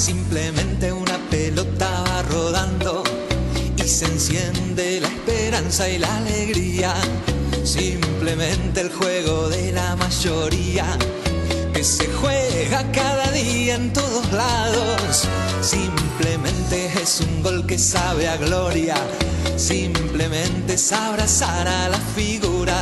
simplemente una pelota va rodando y se enciende la esperanza y la alegría, simplemente el juego de la mayoría que se juega cada día en todos lados, simplemente es un gol que sabe a gloria, simplemente es abrazar a la figura